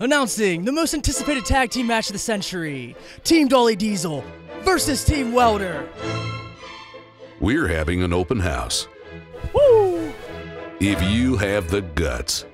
Announcing the most anticipated tag team match of the century Team Dolly Diesel versus Team Welder. We're having an open house. Woo! If you have the guts